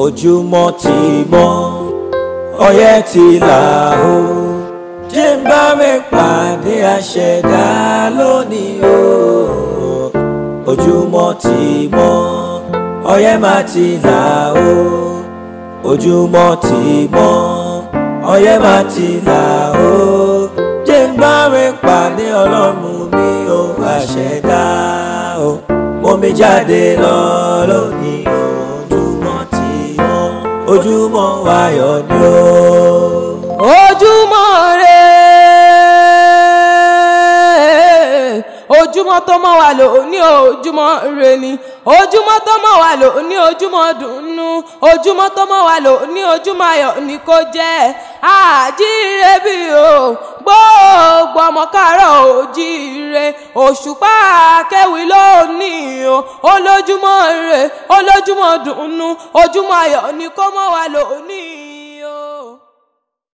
ojúmọ́ ti mọ́ ọyẹ́ ti là ó jẹ́ ń bá mi pàdé àṣẹ̀dá lónìí o ojúmọ́ ti mọ́ ọyẹ́ má ti là ó ojúmọ́ ti mọ́ ọyẹ́ má ti là ó jẹ́ ń bá mi pàdé ọlọ́run mi ò àṣẹ̀dá o mo mi jáde lọ lónìí o ojúmọ́ ayọ̀ ni o. ojúmọ́ re ojúmọ́ tó mọ́ wa lò ní ojúmọ́ ni ojúmọ́ tó mọ́ wa lò ní ojúmọ́ dùnnú tó mọ́ wa lò ní ojúmọ́ ni kò jẹ́ àjíire bí o gbogbo ọmọ káàárọ̀ oòjíire òṣùpá kẹwì lónìí o olójúmọ́ rè olójúmọ́ dùnnú ojúmọ́ ayọ̀ ni kó mọ́ wa lónìí.